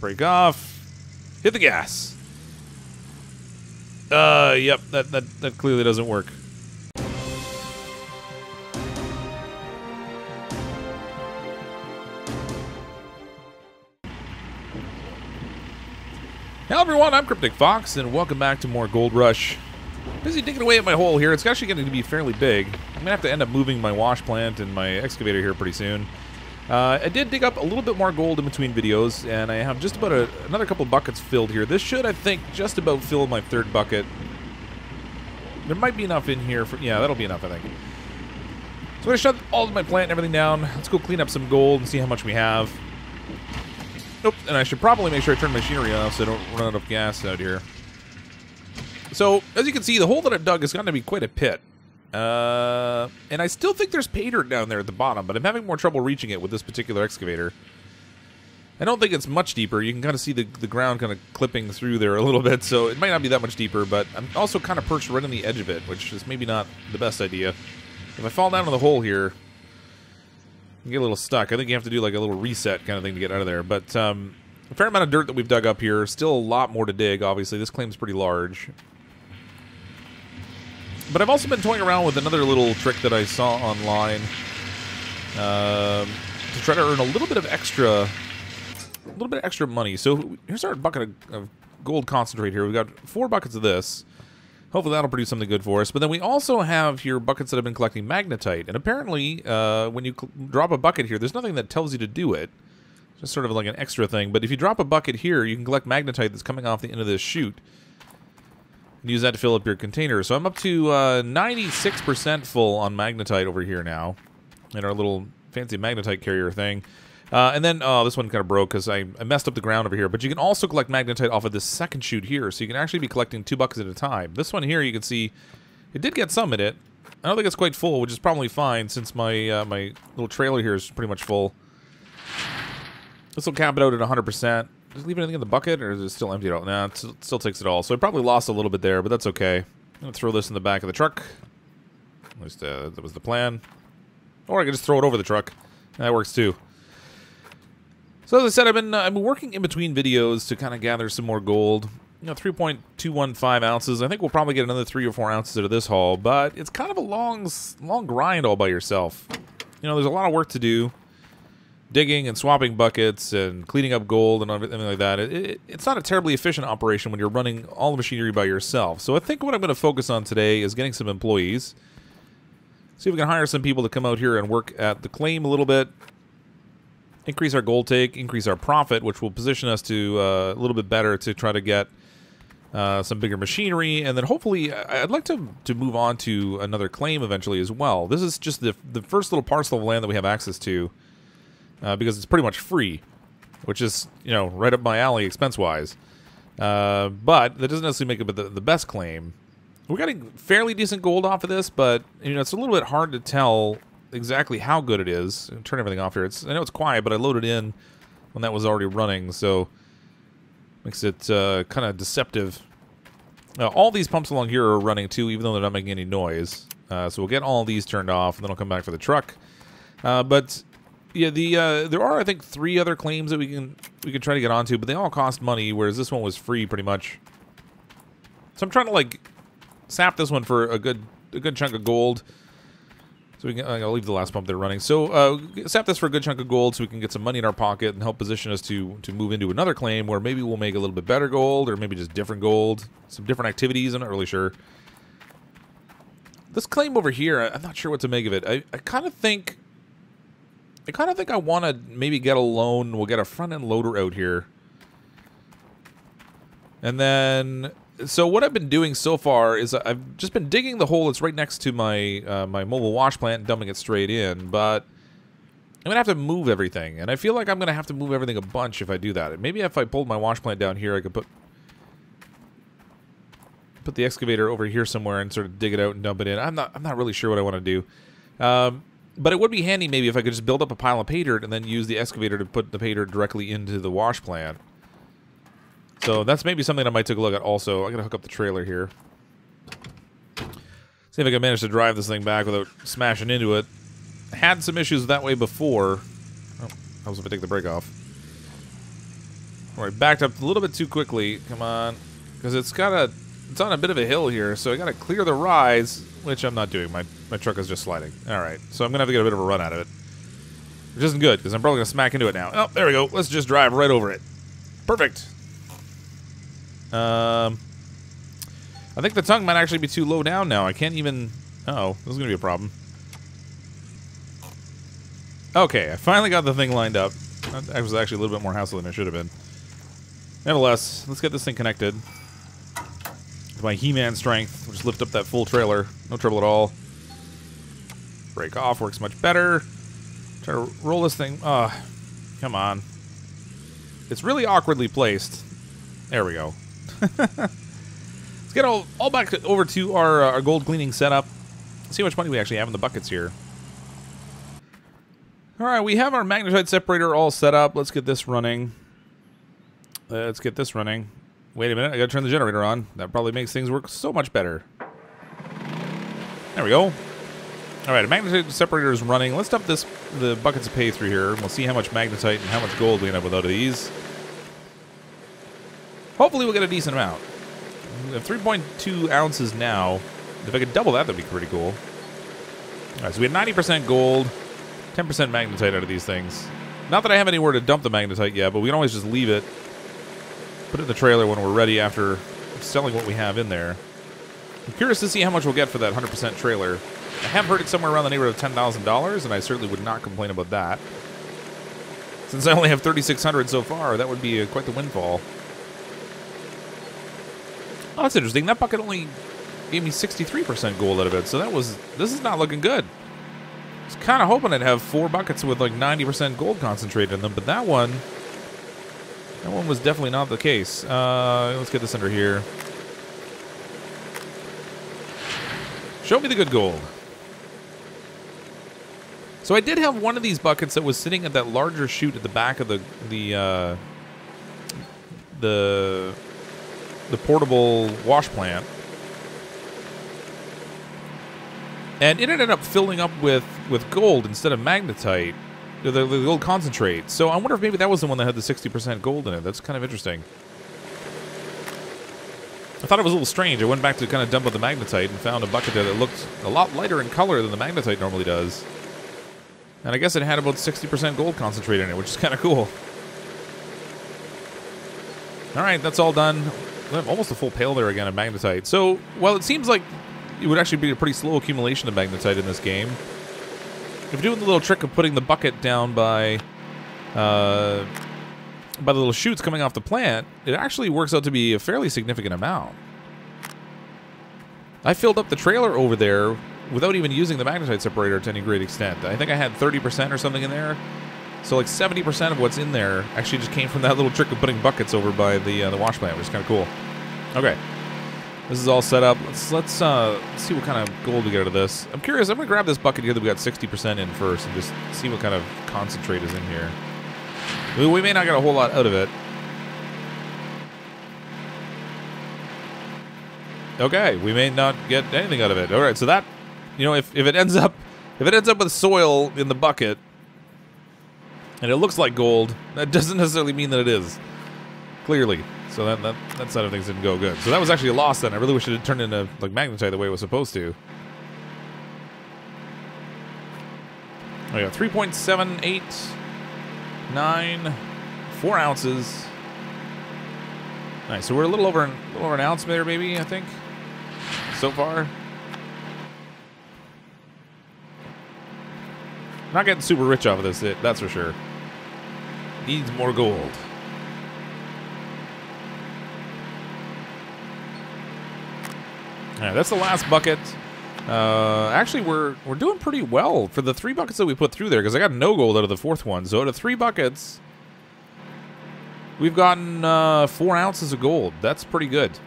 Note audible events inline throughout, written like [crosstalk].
Brake off. Hit the gas. Uh, yep, that, that, that clearly doesn't work. Hello everyone, I'm Cryptic Fox, and welcome back to more Gold Rush. Busy digging away at my hole here. It's actually going to be fairly big. I'm going to have to end up moving my wash plant and my excavator here pretty soon. Uh, I did dig up a little bit more gold in between videos, and I have just about a, another couple buckets filled here. This should, I think, just about fill my third bucket. There might be enough in here for... Yeah, that'll be enough, I think. So I'm going to shut all of my plant and everything down. Let's go clean up some gold and see how much we have. Nope, and I should probably make sure I turn machinery off so I don't run out of gas out here. So, as you can see, the hole that I've dug is going to be quite a pit. Uh, and I still think there's pay dirt down there at the bottom, but I'm having more trouble reaching it with this particular excavator. I don't think it's much deeper. You can kind of see the, the ground kind of clipping through there a little bit, so it might not be that much deeper, but I'm also kind of perched right on the edge of it, which is maybe not the best idea. If I fall down in the hole here, I get a little stuck. I think you have to do like a little reset kind of thing to get out of there. But um, a fair amount of dirt that we've dug up here. Still a lot more to dig, obviously. This claim's pretty large. But I've also been toying around with another little trick that I saw online um, to try to earn a little bit of extra, a little bit extra money. So here's our bucket of, of gold concentrate here. We've got four buckets of this. Hopefully that'll produce something good for us. But then we also have here buckets that have been collecting magnetite. And apparently, uh, when you drop a bucket here, there's nothing that tells you to do it. Just sort of like an extra thing. But if you drop a bucket here, you can collect magnetite that's coming off the end of this chute use that to fill up your container. So I'm up to 96% uh, full on magnetite over here now in our little fancy magnetite carrier thing. Uh, and then, oh, this one kind of broke because I, I, messed up the ground over here. But you can also collect magnetite off of this second chute here. So you can actually be collecting two buckets at a time. This one here, you can see, it did get some in it. I don't think it's quite full, which is probably fine since my uh, my little trailer here is pretty much full. This will cap it out at 100%. Leave anything in the bucket, or is it still emptied out? Nah, it still takes it all. So I probably lost a little bit there, but that's okay. I'm to throw this in the back of the truck. At least uh, that was the plan. Or I could just throw it over the truck. That works too. So as I said, I've been uh, I've been working in between videos to kind of gather some more gold. You know, 3.215 ounces. I think we'll probably get another three or four ounces out of this haul, but it's kind of a long, long grind all by yourself. You know, there's a lot of work to do digging and swapping buckets and cleaning up gold and everything like that, it, it, it's not a terribly efficient operation when you're running all the machinery by yourself. So I think what I'm going to focus on today is getting some employees. See if we can hire some people to come out here and work at the claim a little bit. Increase our gold take, increase our profit, which will position us to uh, a little bit better to try to get uh, some bigger machinery, and then hopefully I'd like to to move on to another claim eventually as well. This is just the the first little parcel of land that we have access to uh, because it's pretty much free, which is you know right up my alley expense wise. Uh, but that doesn't necessarily make it the, the best claim. We're getting fairly decent gold off of this, but you know it's a little bit hard to tell exactly how good it is. Turn everything off here. It's I know it's quiet, but I loaded in when that was already running, so makes it uh, kind of deceptive. Now, all these pumps along here are running too, even though they're not making any noise. Uh, so we'll get all these turned off, and then I'll come back for the truck. Uh, but yeah, the uh, there are I think three other claims that we can we can try to get onto, but they all cost money, whereas this one was free pretty much. So I'm trying to like sap this one for a good a good chunk of gold. So we can I'll leave the last pump there running. So uh, sap this for a good chunk of gold, so we can get some money in our pocket and help position us to to move into another claim where maybe we'll make a little bit better gold, or maybe just different gold, some different activities. I'm not really sure. This claim over here, I'm not sure what to make of it. I, I kind of think I kind of think I want to maybe get a loan. We'll get a front-end loader out here. And then, so what I've been doing so far is I've just been digging the hole that's right next to my uh, my mobile wash plant and dumping it straight in, but I'm going to have to move everything. And I feel like I'm going to have to move everything a bunch if I do that. Maybe if I pulled my wash plant down here, I could put put the excavator over here somewhere and sort of dig it out and dump it in. I'm not I'm not really sure what I want to do. Um, but it would be handy maybe if I could just build up a pile of pay dirt and then use the excavator to put the pay dirt directly into the wash plant. So that's maybe something I might take a look at also. Going to hook up the trailer here. See if I can manage to drive this thing back without smashing into it. Had some issues that way before. Oh, I was to take the brake off. All right, backed up a little bit too quickly. Come on. Because it's got a... It's on a bit of a hill here, so I gotta clear the rise, which I'm not doing. My, my truck is just sliding. Alright, so I'm gonna have to get a bit of a run out of it. Which isn't good, because I'm probably gonna smack into it now. Oh, there we go. Let's just drive right over it. Perfect. Um... I think the tongue might actually be too low down now. I can't even... Uh oh this is gonna be a problem. Okay, I finally got the thing lined up. That was actually a little bit more hassle than it should have been. Nevertheless, let's get this thing connected. With my He-Man strength, just lift up that full trailer. No trouble at all. Brake off, works much better. Try to roll this thing. Oh, come on. It's really awkwardly placed. There we go. [laughs] let's get all, all back to, over to our, uh, our gold cleaning setup. See how much money we actually have in the buckets here. All right, we have our magnetite separator all set up. Let's get this running. Let's get this running. Wait a minute, I gotta turn the generator on. That probably makes things work so much better. There we go. All right, a magnetite separator is running. Let's dump this the buckets of pay through here, and we'll see how much magnetite and how much gold we end up with out of these. Hopefully we'll get a decent amount. We have 3.2 ounces now. If I could double that, that'd be pretty cool. All right, so we had 90% gold, 10% magnetite out of these things. Not that I have anywhere to dump the magnetite yet, but we can always just leave it put it in the trailer when we're ready after selling what we have in there. I'm curious to see how much we'll get for that 100% trailer. I have heard it somewhere around the neighborhood of $10,000, and I certainly would not complain about that. Since I only have 3,600 so far, that would be a, quite the windfall. Oh, that's interesting. That bucket only gave me 63% gold out of it, so that was... This is not looking good. I was kind of hoping I'd have four buckets with like 90% gold concentrated in them, but that one... That one was definitely not the case. Uh, let's get this under here. Show me the good gold. So I did have one of these buckets that was sitting at that larger chute at the back of the the uh, the the portable wash plant, and it ended up filling up with with gold instead of magnetite. The, the, gold concentrate. So I wonder if maybe that was the one that had the 60% gold in it. That's kind of interesting. I thought it was a little strange. I went back to kind of dump out the magnetite and found a bucket there that looked a lot lighter in color than the magnetite normally does. And I guess it had about 60% gold concentrate in it, which is kind of cool. All right, that's all done. Almost a full pail there again of magnetite. So, well, it seems like it would actually be a pretty slow accumulation of magnetite in this game if you're doing the little trick of putting the bucket down by uh, by the little chutes coming off the plant, it actually works out to be a fairly significant amount. I filled up the trailer over there without even using the magnetite separator to any great extent. I think I had 30% or something in there. So like 70% of what's in there actually just came from that little trick of putting buckets over by the uh, the wash plant, which is kind of cool. Okay. This is all set up. Let's let's uh, see what kind of gold we get out of this. I'm curious. I'm gonna grab this bucket here that we got 60% in first, and just see what kind of concentrate is in here. We, we may not get a whole lot out of it. Okay, we may not get anything out of it. All right, so that, you know, if if it ends up if it ends up with soil in the bucket, and it looks like gold, that [laughs] doesn't necessarily mean that it is. Clearly. So that, that, that side of things didn't go good. So that was actually a loss then. I really wish it had turned into like magnetite the way it was supposed to. Oh yeah, 3.789, four ounces. Nice. So we're a little over, a little over an ounce there, maybe, I think, so far. Not getting super rich off of this, that's for sure. Needs more gold. That's the last bucket. Uh, actually, we're we're doing pretty well for the three buckets that we put through there because I got no gold out of the fourth one. So out of three buckets, we've gotten uh, four ounces of gold. That's pretty good.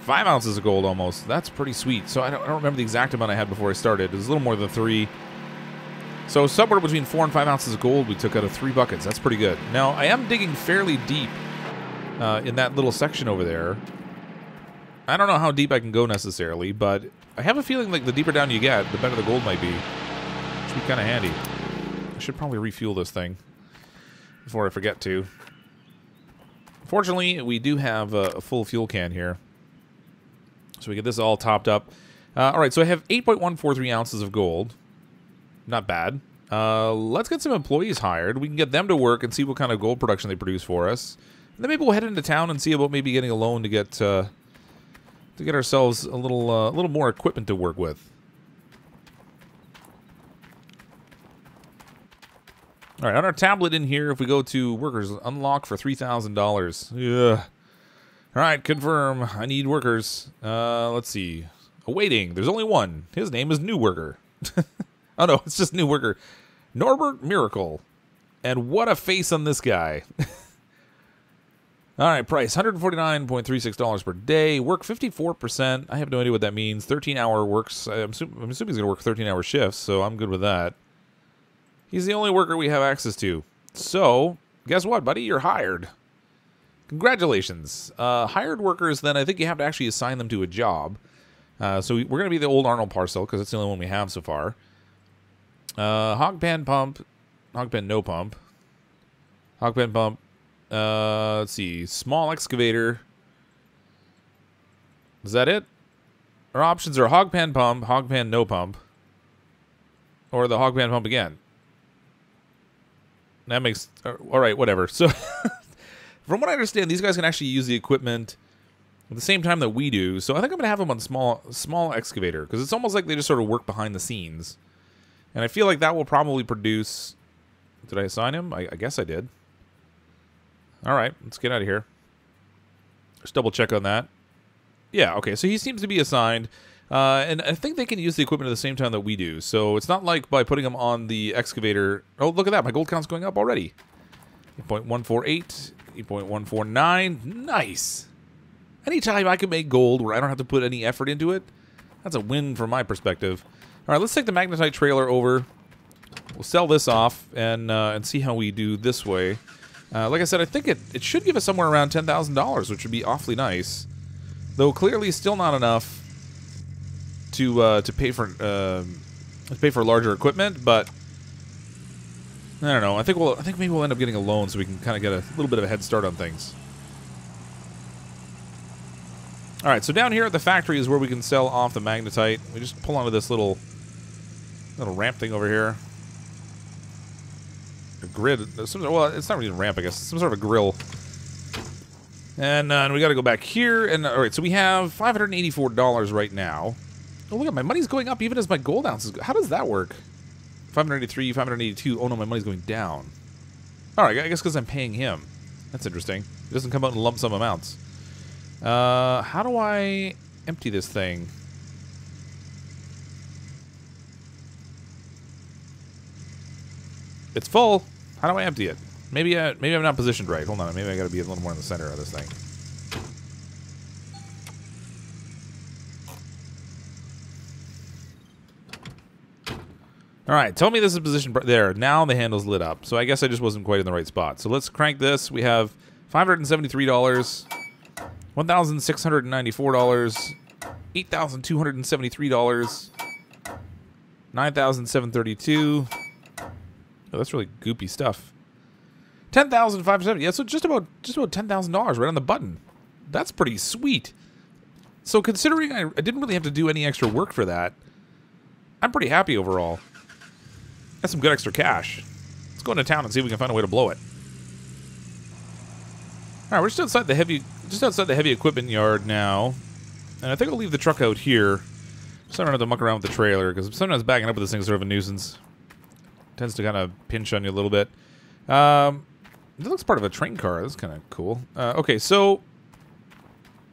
Five ounces of gold almost. That's pretty sweet. So I don't, I don't remember the exact amount I had before I started. It was a little more than three. So somewhere between four and five ounces of gold we took out of three buckets. That's pretty good. Now I am digging fairly deep uh, in that little section over there. I don't know how deep I can go necessarily, but I have a feeling like the deeper down you get, the better the gold might be. Which would be kind of handy. I should probably refuel this thing before I forget to. Fortunately, we do have a, a full fuel can here. So we get this all topped up. Uh, all right, so I have 8.143 ounces of gold. Not bad. Uh, let's get some employees hired. We can get them to work and see what kind of gold production they produce for us. And then maybe we'll head into town and see about maybe getting a loan to get uh, to get ourselves a little uh, a little more equipment to work with. All right, on our tablet in here, if we go to workers, unlock for three thousand dollars. Yeah. All right, confirm. I need workers. Uh, let's see. Awaiting. There's only one. His name is New Worker. [laughs] oh no, it's just New Worker. Norbert Miracle. And what a face on this guy. [laughs] All right, price $149.36 per day. Work 54%. I have no idea what that means. 13 hour works. I'm, assuming, I'm assuming he's going to work 13 hour shifts, so I'm good with that. He's the only worker we have access to. So, guess what, buddy? You're hired. Congratulations. Uh, hired workers, then I think you have to actually assign them to a job. Uh, so we're going to be the old Arnold parcel because it's the only one we have so far. Uh, hog pan pump, hog pan no pump, hog pan pump. Uh, let's see, small excavator. Is that it? Our options are hog pan pump, hog pan no pump, or the hog pan pump again. That makes uh, all right. Whatever. So, [laughs] from what I understand, these guys can actually use the equipment at the same time that we do. So I think I'm gonna have them on small small excavator because it's almost like they just sort of work behind the scenes. And I feel like that will probably produce... Did I assign him? I, I guess I did. All right, let's get out of here. Just double check on that. Yeah, okay, so he seems to be assigned. Uh, and I think they can use the equipment at the same time that we do. So it's not like by putting them on the excavator... Oh, look at that. My gold count's going up already. 8.148, 8.149. Nice. Anytime I can make gold where I don't have to put any effort into it, that's a win from my perspective. All right, let's take the magnetite trailer over. We'll sell this off and uh, and see how we do this way. Uh, like I said, I think it, it should give us somewhere around $10,000, which would be awfully nice. Though clearly still not enough to uh, to pay for uh, to pay for larger equipment, but I don't know. I think we'll I think maybe we'll end up getting a loan so we can kind of get a little bit of a head start on things. All right, so down here at the factory is where we can sell off the magnetite. We just pull onto this little little ramp thing over here. A grid. Some, well, it's not really a ramp, I guess. Some sort of a grill. And, uh, and we got to go back here. And all right, so we have $584 right now. Oh, look at my money's going up even as my gold ounces. How does that work? 583, 582. Oh no, my money's going down. All right, I guess because I'm paying him. That's interesting. It doesn't come out in lump sum amounts. Uh, how do I empty this thing? It's full. How do I empty it? Maybe I, maybe I'm not positioned right. Hold on. Maybe I got to be a little more in the center of this thing. All right, tell me this is positioned there. Now the handle's lit up. So I guess I just wasn't quite in the right spot. So let's crank this. We have $573, $1,694, $8,273, 9732 Oh, that's really goopy stuff. Ten thousand five seventy. Yeah, so just about just about ten thousand dollars right on the button. That's pretty sweet. So considering I, I didn't really have to do any extra work for that, I'm pretty happy overall. That's some good extra cash. Let's go into town and see if we can find a way to blow it. All right, we're just outside the heavy, just outside the heavy equipment yard now, and I think I'll leave the truck out here, so I don't have to muck around with the trailer because sometimes backing up with this thing is sort of a nuisance tends to kind of pinch on you a little bit. Um, looks part of a train car. That's kind of cool. Uh, okay, so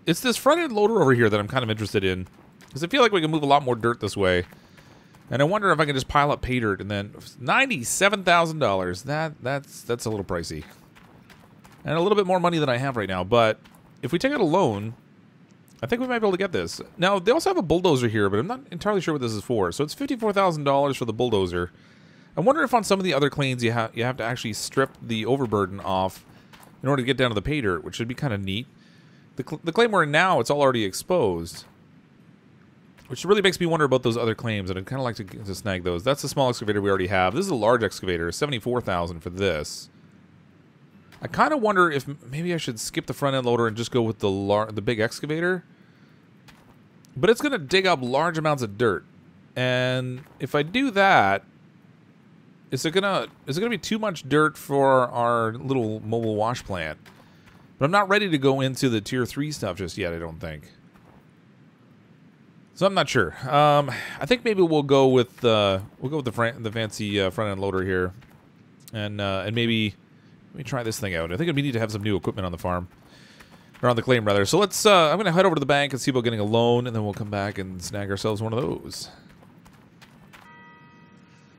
it's this front-end loader over here that I'm kind of interested in. Because I feel like we can move a lot more dirt this way. And I wonder if I can just pile up pay dirt and then ninety-seven thousand dollars. That that's that's a little pricey, and a little bit more money than I have right now. But if we take out a loan, I think we might be able to get this. Now they also have a bulldozer here, but I'm not entirely sure what this is for. So it's fifty-four thousand dollars for the bulldozer. I wonder if on some of the other claims you have you have to actually strip the overburden off in order to get down to the pay dirt, which would be kind of neat. The, cl the claim we're in now, it's all already exposed. Which really makes me wonder about those other claims, and I'd kind of like to, to snag those. That's the small excavator we already have. This is a large excavator, 74000 for this. I kind of wonder if maybe I should skip the front end loader and just go with the lar the big excavator. But it's going to dig up large amounts of dirt. And if I do that, is it gonna is it gonna be too much dirt for our little mobile wash plant? But I'm not ready to go into the tier three stuff just yet. I don't think. So I'm not sure. Um, I think maybe we'll go with uh, we'll go with the the fancy uh, front end loader here, and uh, and maybe let me try this thing out. I think we need to have some new equipment on the farm. Or on the claim, rather. So let's, uh, I'm to head over to the bank and see about getting a loan, and then we'll come back and snag ourselves one of those.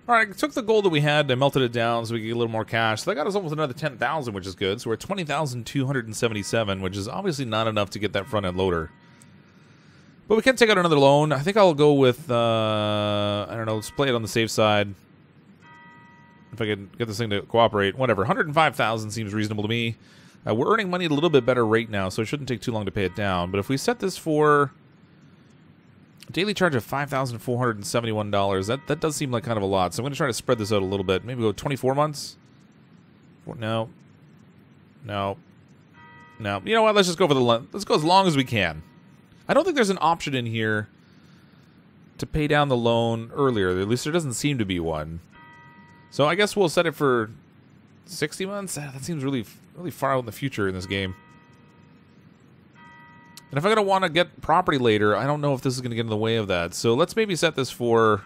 Alright, I took the gold that we had, I melted it down so we could get a little more cash. So that got us almost another 10,000, which is good. So we're at 20,277, which is obviously not enough to get that front-end loader. But we can take out another loan. I think I'll go with, uh, I don't know, let's play it on the safe side. If I can get this thing to cooperate. Whatever, 105,000 seems reasonable to me. Uh, we're earning money at a little bit better rate now, so it shouldn't take too long to pay it down. But if we set this for daily charge of $5,471, that, that does seem like kind of a lot. So I'm going to try to spread this out a little bit. Maybe go 24 months? No. No. No. You know what? Let's just go for the... Let's go as long as we can. I don't think there's an option in here to pay down the loan earlier. At least there doesn't seem to be one. So I guess we'll set it for 60 months? Ah, that seems really really far out in the future in this game. And if I'm going to want to get property later, I don't know if this is going to get in the way of that. So let's maybe set this for...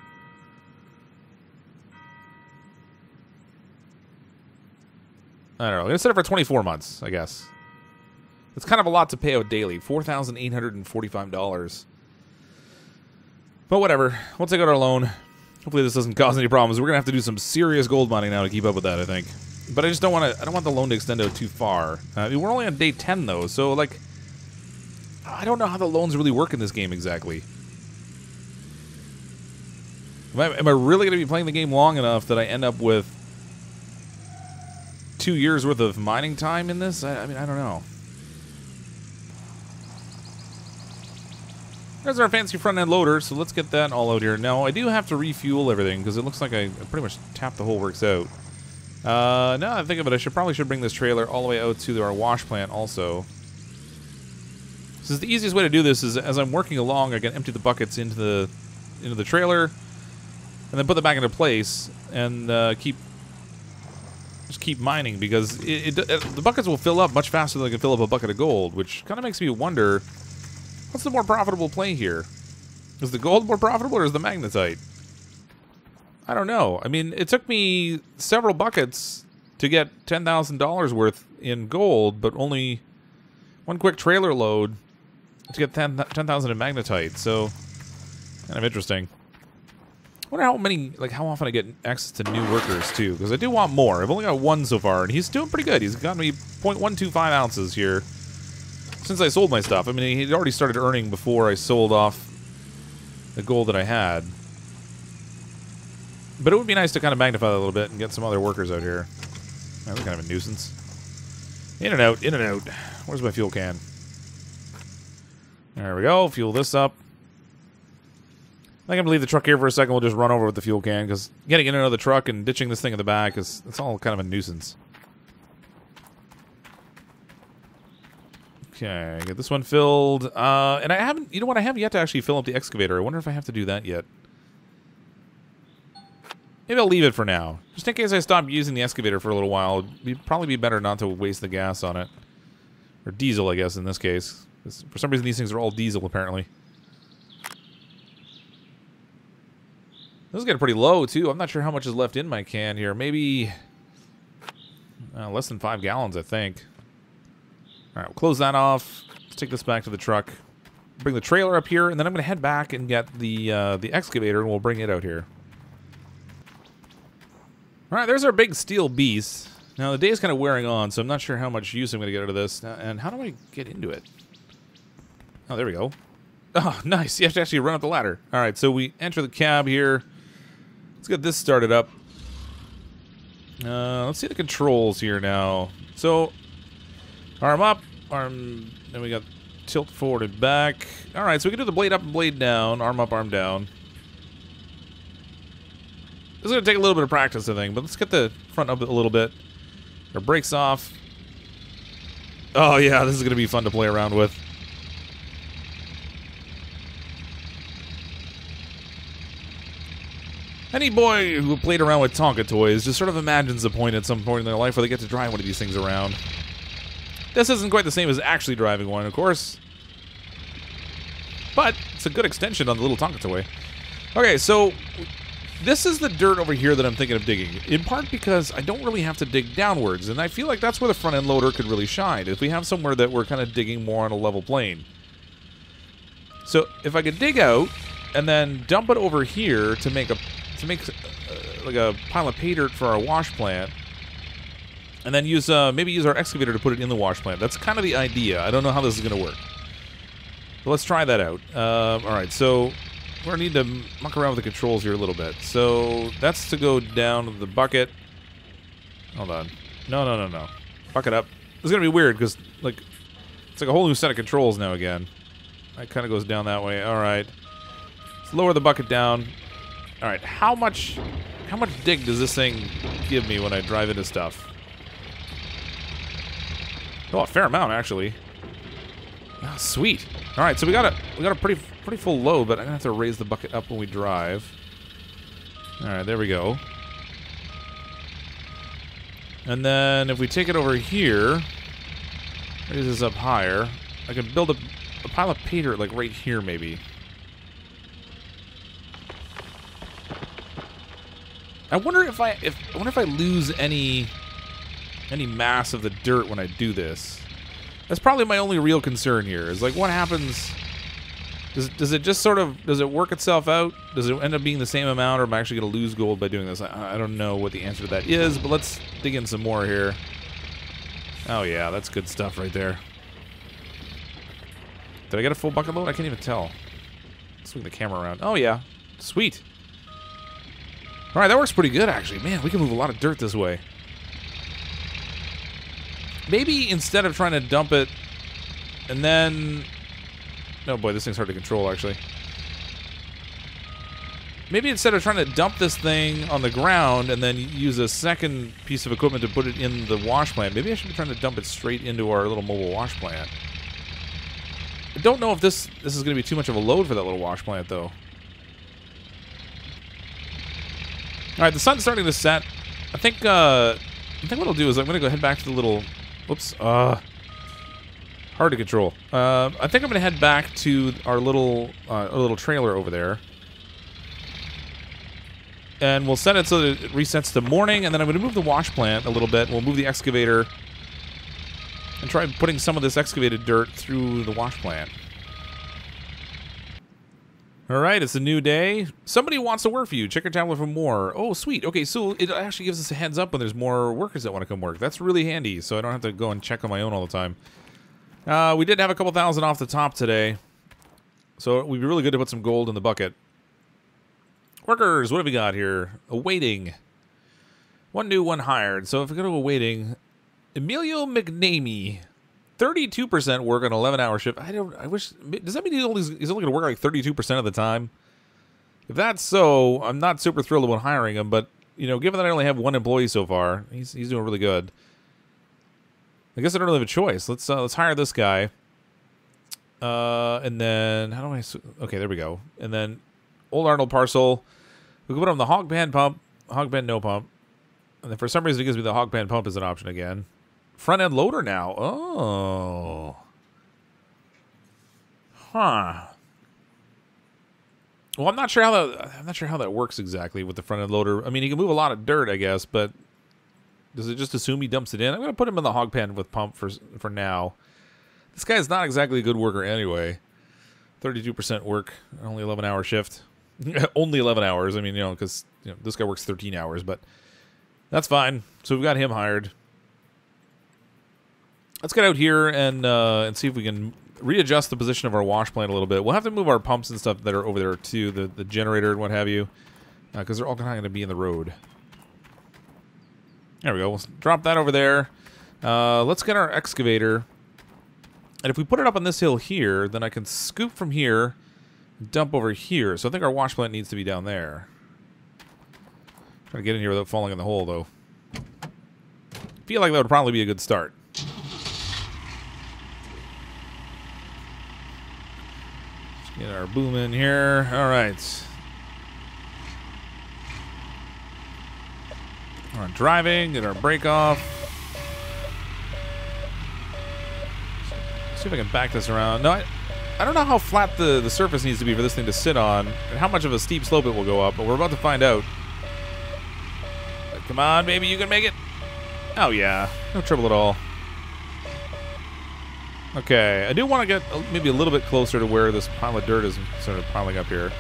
I don't know. I'm going to set it for 24 months, I guess. It's kind of a lot to pay out daily. $4,845. But whatever. We'll take out our loan. Hopefully this doesn't cause any problems. We're going to have to do some serious gold mining now to keep up with that, I think. But I just don't want to. I don't want the loan to extend out too far. Uh, I mean, we're only on day ten though, so like, I don't know how the loans really work in this game exactly. Am I, am I really going to be playing the game long enough that I end up with two years worth of mining time in this? I, I mean, I don't know. There's our fancy front end loader, so let's get that all out here. Now, I do have to refuel everything because it looks like I pretty much tapped the whole works out. Uh, now I think of it, I should probably should bring this trailer all the way out to our wash plant also. Is the easiest way to do this is as I'm working along, I can empty the buckets into the into the trailer, and then put them back into place, and uh, keep just keep mining because it, it, it, the buckets will fill up much faster than I can fill up a bucket of gold, which kind of makes me wonder what's the more profitable play here? Is the gold more profitable or is the magnetite? I don't know. I mean, it took me several buckets to get $10,000 worth in gold, but only one quick trailer load to get 10,000 10, in magnetite. So, kind of interesting. I wonder how many, like, how often I get access to new workers, too, because I do want more. I've only got one so far, and he's doing pretty good. He's got me 0.125 ounces here since I sold my stuff. I mean, he'd already started earning before I sold off the gold that I had. But it would be nice to kind of magnify that a little bit and get some other workers out here. That's kind of a nuisance. In and out, in and out. Where's my fuel can? There we go. Fuel this up. I think I'm going to leave the truck here for a second. We'll just run over with the fuel can because getting in the truck and ditching this thing in the back is it's all kind of a nuisance. Okay, get this one filled. Uh, and I haven't, you know what, I haven't yet to actually fill up the excavator. I wonder if I have to do that yet. Maybe I'll leave it for now. Just in case I stop using the excavator for a little while, it'd probably be better not to waste the gas on it. Or diesel, I guess, in this case. For some reason, these things are all diesel, apparently. This is getting pretty low, too. I'm not sure how much is left in my can here. Maybe uh, less than five gallons, I think. All right, we'll close that off. Let's take this back to the truck. Bring the trailer up here, and then I'm going to head back and get the uh, the excavator, and we'll bring it out here. All right, there's our big steel beast. Now, the day is kind of wearing on, so I'm not sure how much use I'm going to get out of this. And how do I get into it? Oh, there we go. Oh, [laughs] nice. You have to actually run up the ladder. All right, so we enter the cab here. Let's get this started up. Uh, let's see the controls here now. So, arm up, arm... Then we got tilt forward and back. All right, so we can do the blade up and blade down, arm up, arm down. This is going to take a little bit of practice, I think, but let's get the front up a little bit. Our brakes off. Oh, yeah, this is going to be fun to play around with. Any boy who played around with Tonka toys just sort of imagines the point at some point in their life where they get to drive one of these things around. This isn't quite the same as actually driving one, of course. But it's a good extension on the little Tonka toy. Okay, so this is the dirt over here that I'm thinking of digging, in part because I don't really have to dig downwards, and I feel like that's where the front-end loader could really shine, if we have somewhere that we're kind of digging more on a level plane. So if I could dig out and then dump it over here to make a to make uh, like a pile of pay dirt for our wash plant, and then use uh, maybe use our excavator to put it in the wash plant. That's kind of the idea. I don't know how this is going to work. But let's try that out. Uh, all right, so we're going to need to muck around with the controls here a little bit. So that's to go down the bucket. Hold on. No, no, no, no. Bucket up. Is going to be weird because, like, it's like a whole new set of controls now again. That kind of goes down that way. All right. Let's lower the bucket down. All right. How much how much dig does this thing give me when I drive into stuff? Oh, a fair amount, actually. Oh, sweet. All right, so we got a we got a pretty pretty full load, but I'm gonna have to raise the bucket up when we drive. All right, there we go. And then if we take it over here, raise this up higher, I can build a, a pile of pay dirt like right here, maybe. I wonder if I if I wonder if I lose any any mass of the dirt when I do this. That's probably my only real concern here. Is like what happens does, does it just sort of does it work itself out? Does it end up being the same amount or am I actually going to lose gold by doing this? I, I don't know what the answer to that is, but let's dig in some more here. Oh yeah, that's good stuff right there. Did I get a full bucket load? I can't even tell. Swing the camera around. Oh yeah. Sweet. Alright, that works pretty good actually. Man, we can move a lot of dirt this way. Maybe instead of trying to dump it and then... Oh boy, this thing's hard to control, actually. Maybe instead of trying to dump this thing on the ground and then use a second piece of equipment to put it in the wash plant, maybe I should be trying to dump it straight into our little mobile wash plant. I don't know if this this is going to be too much of a load for that little wash plant, though. All right, the sun's starting to set. I think uh, I think what I'll do is I'm going to go head back to the little Whoops. Uh, hard to control. Uh, I think I'm to head back to our little, uh, our little trailer over there. And we'll set it so that it resets to morning, and then I'm to move the wash plant a little bit. We'll move the excavator and try putting some of this excavated dirt through the wash plant. All right, it's a new day. Somebody wants to work for you. Check your tablet for more. Oh, sweet. Okay, so it actually gives us a heads up when there's more workers that want to come work. That's really handy, so I don't have to go and check on my own all the time. Uh, we did have a couple thousand off the top today, so it would be really good to put some gold in the bucket. Workers, what have we got here? Awaiting. One new, one hired. So if we go to awaiting, Emilio McNamee. 32% work on 11 hour shift. I don't, I wish, does that mean he's only, he's only going to work like 32% of the time? If that's so, I'm not super thrilled about hiring him, but, you know, given that I only have one employee so far, he's, he's doing really good. I guess I don't really have a choice. Let's, uh, let's hire this guy. Uh, and then, how do I, okay, there we go. And then, old Arnold parcel. We can put on the hog pan pump, hog pan no pump. And then for some reason it gives me the hog pan pump as an option again. Front end loader now. Oh. Huh. Well, I'm not sure how that I'm not sure how that works exactly with the front end loader. I mean, he can move a lot of dirt, I guess, but does it just assume he dumps it in? I'm to put him in the hog pan with pump for for now. This guy's not exactly a good worker anyway. 32% work, only 11 hour shift. [laughs] only 11 hours. I mean, you know, because you know, this guy works 13 hours, but that's fine. So we've got him hired let's get out here and uh, and see if we can readjust the position of our wash plant a little bit. We'll have to move our pumps and stuff that are over there too, the, the generator and what have you, because uh, they're all kind of going to be in the road. There we go. We'll drop that over there. Uh, let's get our excavator. And if we put it up on this hill here, then I can scoop from here, dump over here. So I think our wash plant needs to be down there. Try to get in here without falling in the hole, though. Feel like that would probably be a good start. Get our boom in here. All right. We're driving. Get our brake off. See if I can back this around. No, I, I don't know how flat the, the surface needs to be for this thing to sit on, and how much of a steep slope it will go up, but we're about to find out. Come on, baby, you can make it. Oh, yeah. No trouble at all. Okay, I do want to get maybe a little bit closer to where this pile of dirt is sort of piling up here.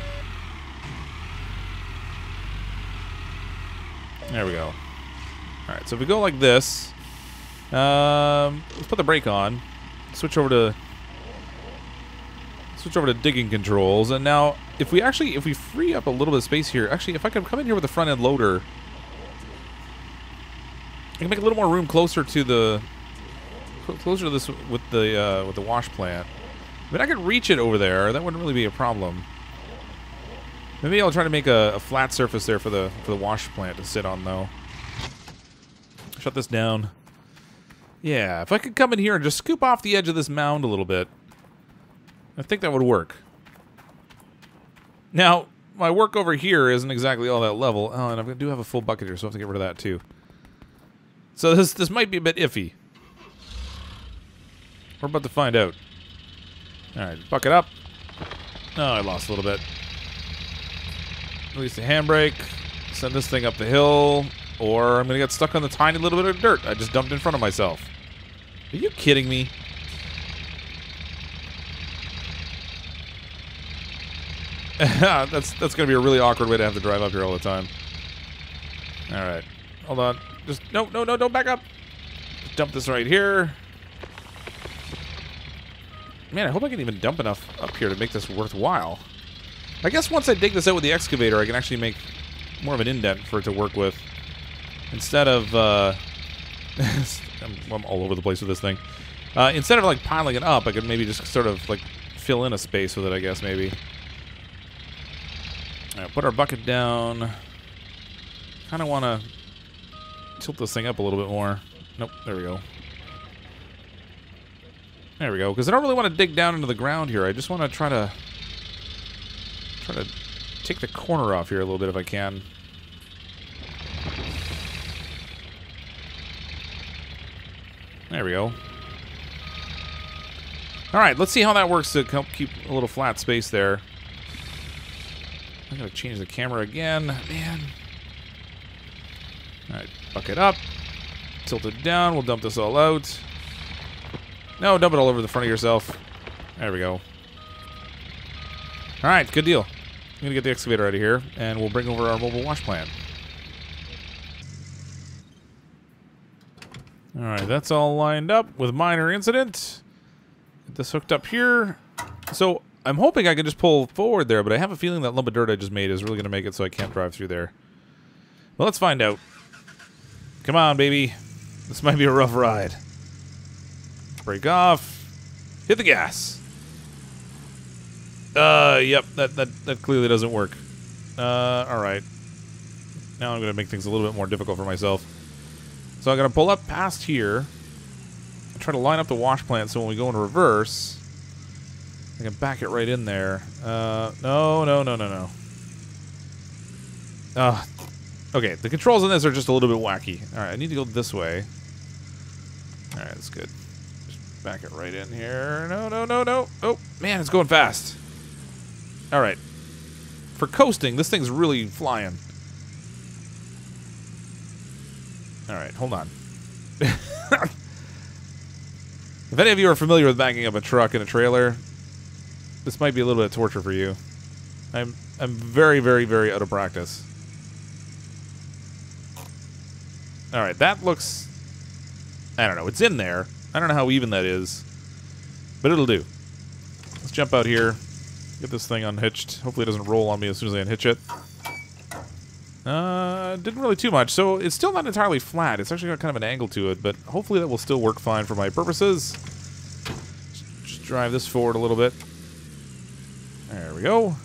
There we go. Alright, so if we go like this, um, let's put the brake on, switch over to switch over to digging controls, and now if we actually, if we free up a little bit of space here, actually, if I could come in here with a front end loader, I can make a little more room closer to the closer to this with the uh, with the wash plant. I mean, I could reach it over there. That wouldn't really be a problem. Maybe I'll try to make a, a, flat surface there for the for the wash plant to sit on, though. Shut this down. Yeah, if I could come in here and just scoop off the edge of this mound a little bit, I think that would work. Now, my work over here isn't exactly all that level. Oh, and I do have a full bucket here, so I have to get rid of that too. So this this might be a bit iffy. We're about to find out. Alright, bucket up. Oh, I lost a little bit. Release the handbrake. Send this thing up the hill. Or I'm going to get stuck on the tiny little bit of dirt I just dumped in front of myself. Are you kidding me? [laughs] that's that's going to be a really awkward way to have to drive up here all the time. Alright. Hold on. Just, no, no, no, don't back up. Dump this right here. Man, I hope I can even dump enough up here to make this worthwhile. I guess once I dig this out with the excavator, I can actually make more of an indent for it to work with. Instead of, uh... [laughs] I'm, I'm, all over the place with this thing. Uh, instead of, like, piling it up, I could maybe just sort of, like, fill in a space with it, I guess, maybe. Alright, put our bucket down. Kind of want to tilt this thing up a little bit more. Nope, there we go. There we go. Because I don't really want to dig down into the ground here. I just want to try to try to take the corner off here a little bit if I can. There we go. All right, let's see how that works to help keep a little flat space there. I'm to change the camera again. Man. All right, bucket up. Tilt it down. We'll dump this all out. No, dump it all over the front of yourself. There we go. Alright, good deal. I'm going to get the excavator out of here, and we'll bring over our mobile wash plant. Alright, that's all lined up with minor incident. Get this hooked up here. So, I'm hoping I can just pull forward there, but I have a feeling that lump of dirt I just made is really going to make it so I can't drive through there. Well, let's find out. Come on, baby. This might be a rough ride. Brake off. Hit the gas. Uh, yep, that, that, that clearly doesn't work. Uh, alright. Now I'm going to make things a little bit more difficult for myself. So I'm going to pull up past here. Try to line up the wash plant so when we go in reverse, I can back it right in there. Uh, no, no, no, no, no. Uh, okay, the controls on this are just a little bit wacky. Alright, I need to go this way. Alright, that's good. Back it right in here. No, no, no, no. Oh, man, it's going fast. All right. For coasting, this thing's really flying. All right, hold on. [laughs] if any of you are familiar with backing up a truck in a trailer, this might be a little bit of torture for you. I'm I'm very, very, very out of practice. All right, that looks... I don't know. It's in there. I don't know how even that is, but it'll do. Let's jump out here, get this thing unhitched. Hopefully it doesn't roll on me as soon as I unhitch it. Uh, didn't really too much. So it's still not entirely flat. It's actually got kind of an angle to it, but hopefully that will still work fine for my purposes. Just drive this forward a little bit. There we go.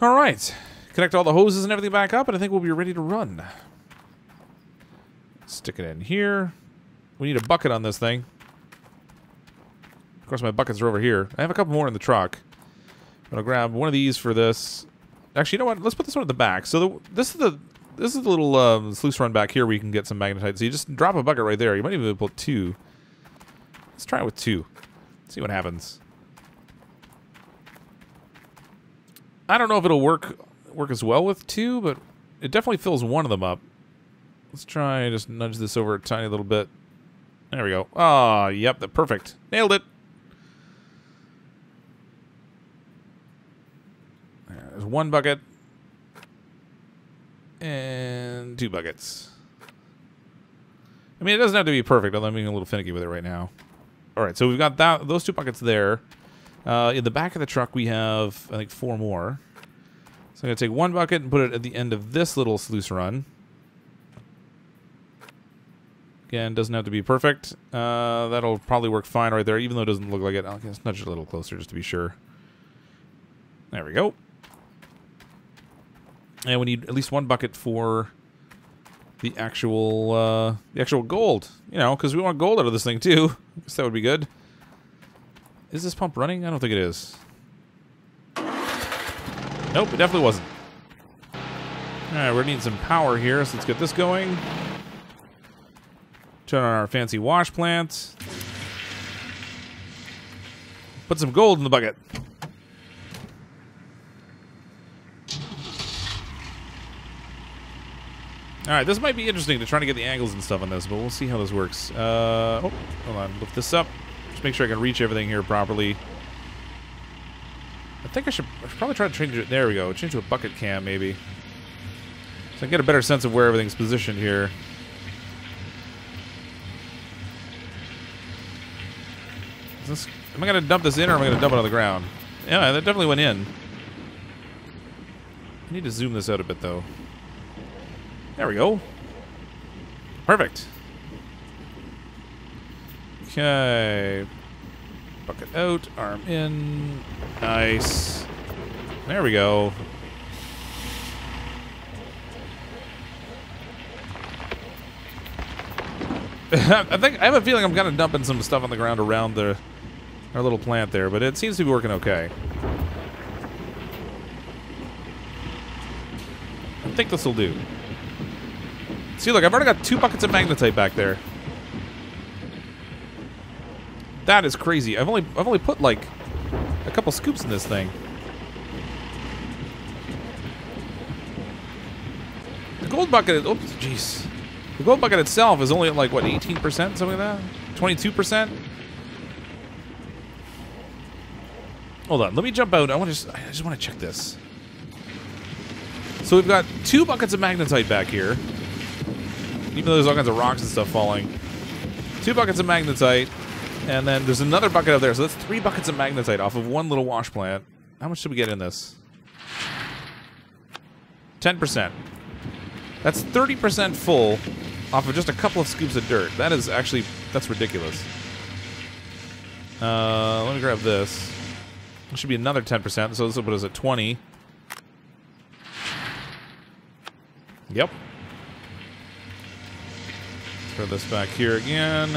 All right. Connect all the hoses and everything back up, and I think we'll be ready to run. Stick it in here. We need a bucket on this thing. Of course, my buckets are over here. I have a couple more in the truck. I'm gonna grab one of these for this. Actually, you know what? Let's put this one at the back. So the, this is the this is the little um, sluice run back here where you can get some magnetite. So you just drop a bucket right there. You might even put two. Let's try it with two. See what happens. I don't know if it'll work work as well with two, but it definitely fills one of them up. Let's try and just nudge this over a tiny little bit. There we go. Ah, oh, yep, that perfect. Nailed it. There's one bucket. And two buckets. I mean, it doesn't have to be perfect. although I'm being a little finicky with it right now. All right, so we've got that those two buckets there. Uh, in the back of the truck, we have, I think, four more. So I'm going to take one bucket and put it at the end of this little sluice run. Again, doesn't have to be perfect. Uh, that'll probably work fine right there, even though it doesn't look like it. I'll just nudge it a little closer just to be sure. There we go. And we need at least one bucket for the actual uh, the actual gold. You know, because we want gold out of this thing too. I [laughs] guess that would be good. Is this pump running? I don't think it is. Nope, it definitely wasn't. Alright, we're needing some power here, so let's get this going. Turn on our fancy wash plant. Put some gold in the bucket. Alright, this might be interesting to try to get the angles and stuff on this, but we'll see how this works. Uh, oh, hold on. Lift this up. Just make sure I can reach everything here properly. I think I should, I should probably try to change it. There we go. Change to a bucket cam, maybe. So I can get a better sense of where everything's positioned here. This, am I going to dump this in or am I going to dump it on the ground? Yeah, that definitely went in. I need to zoom this out a bit, though. There we go. Perfect. Okay. Bucket out, arm in. Nice. There we go. [laughs] I think I have a feeling I'm kind of dumping some stuff on the ground around the our little plant there, but it seems to be working okay. I think this will do. See, look, I've already got two buckets of magnetite back there. That is crazy. I've only I've only put like a couple scoops in this thing. The gold bucket oops, jeez. The gold bucket itself is only at like what, 18%, something like that? 22%? Hold on, let me jump out. I want to just I just want to check this. So we've got two buckets of magnetite back here. Even though there's all kinds of rocks and stuff falling. Two buckets of magnetite. And then there's another bucket up there. So that's three buckets of magnetite off of one little wash plant. How much did we get in this? 10%. That's 30% full off of just a couple of scoops of dirt. That is actually, that's ridiculous. Uh, let me grab this. It should be another 10%, so this will put us at 20. Yep. Throw this back here again.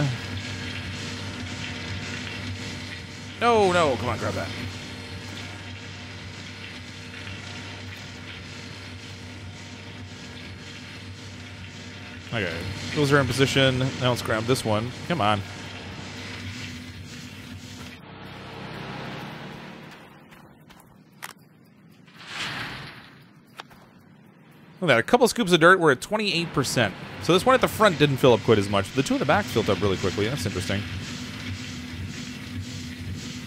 No, no, come on, grab that. Okay, those are in position. Now let's grab this one. Come on. At that. A couple of scoops of dirt. We're at 28%. So this one at the front didn't fill up quite as much. The two in the back filled up really quickly. That's interesting.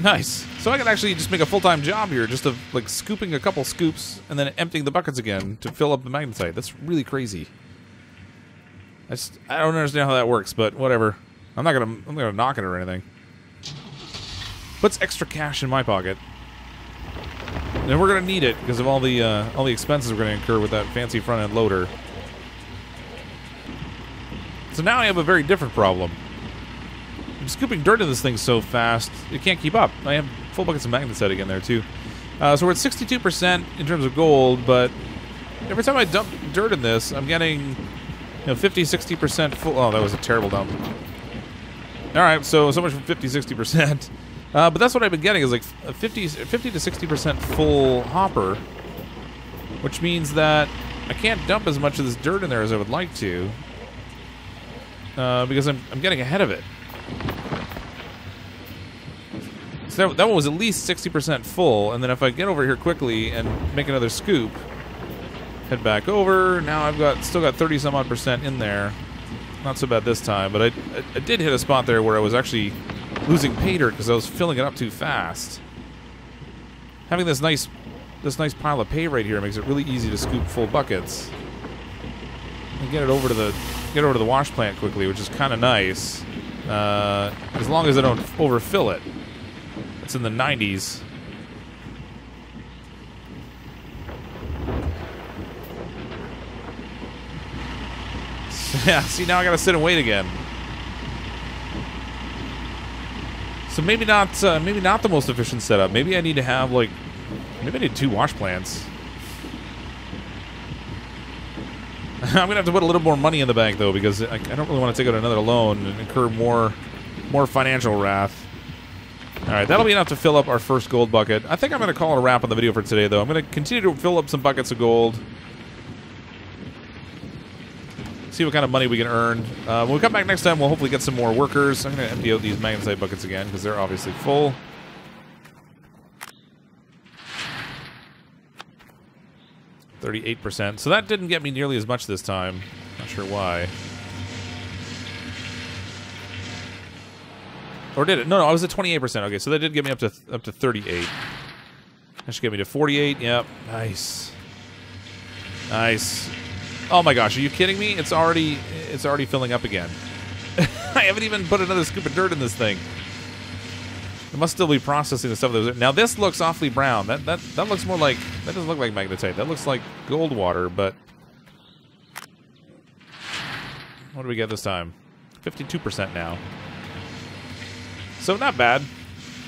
Nice. So I can actually just make a full-time job here, just of like scooping a couple scoops and then emptying the buckets again to fill up the magnetite. That's really crazy. I just I don't understand how that works, but whatever. I'm not gonna I'm not gonna knock it or anything. Puts extra cash in my pocket. And we're gonna need it because of all the uh, all the expenses we're gonna incur with that fancy front end loader. So now I have a very different problem. I'm scooping dirt in this thing so fast, it can't keep up. I have full buckets of magnetite again there, too. Uh, so we're at 62% in terms of gold, but every time I dump dirt in this, I'm getting, you know, 50, 60% full. Oh, that was a terrible dump. All right, so so much for 50, 60%. Uh, but that's what I've been getting is like a 50, 50 to 60% full hopper, which means that I can't dump as much of this dirt in there as I would like to uh, because I'm, I'm getting ahead of it. So that, that one was at least 60% full, and then if I get over here quickly and make another scoop, head back over, now I've got still got 30 some odd percent in there. Not so bad this time, but I, I, I did hit a spot there where I was actually losing pay dirt because I was filling it up too fast. Having this nice this nice pile of pay right here makes it really easy to scoop full buckets. And get it over to the get over to the wash plant quickly, which is kind of nice. Uh, as long as I don't overfill it. It's in the 90s. [laughs] yeah, see, now I gotta sit and wait again. So maybe not, uh, maybe not the most efficient setup. Maybe I need to have, like, maybe I need two wash plants. [laughs] I'm gonna have to put a little more money in the bank though, because I, I don't really want to take out another loan and incur more, more financial wrath. All right, that'll be enough to fill up our first gold bucket. I think I'm gonna call it a wrap on the video for today, though. I'm gonna continue to fill up some buckets of gold. See what kind of money we can earn. Uh, when we come back next time, we'll hopefully get some more workers. I'm gonna empty out these magnetite buckets again because they're obviously full. 38%. So that didn't get me nearly as much this time. Not sure why. Or did it? No, no, I was at 28%. Okay, so that did get me up to up to 38. That should get me to 48. Yep. Nice. Nice. Oh my gosh, are you kidding me? It's already it's already filling up again. [laughs] I haven't even put another scoop of dirt in this thing. It must still be processing the stuff that was there. Now this looks awfully brown. That that that looks more like that doesn't look like magnetite. That looks like gold water, but what do we get this time? 52% now. So not bad.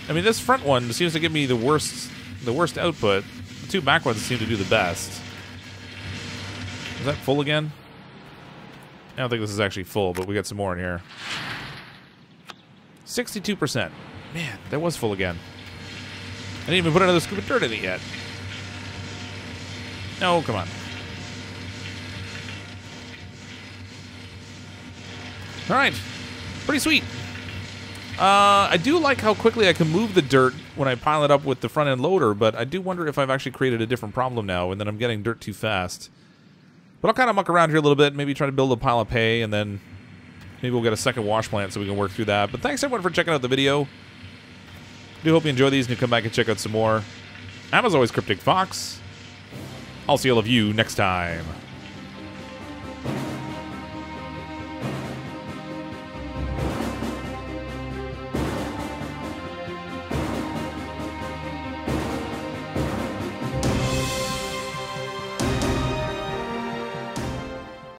I mean, this front one seems to give me the worst the worst output. The two back ones seem to do the best. Is that full again? I don't think this is actually full, but we got some more in here. 62%. Man, that was full again. I didn't even put another scoop of dirt in it yet. No, come on. All right. Pretty sweet. Uh, I do like how quickly I can move the dirt when I pile it up with the front end loader, but I do wonder if I've actually created a different problem now and then I'm getting dirt too fast. But I'll kind of muck around here a little bit, maybe try to build a pile of pay, and then maybe we'll get a second wash plant so we can work through that. But thanks everyone for checking out the video do hope you enjoy these and you come back and check out some more. I'm as always Cryptic Fox. I'll see all of you next time.